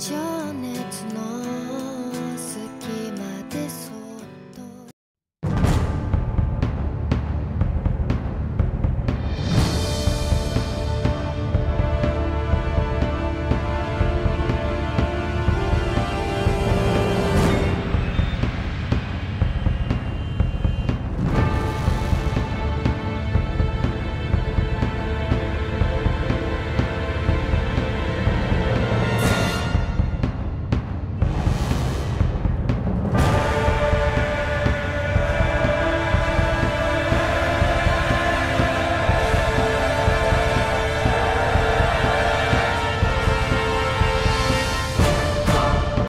就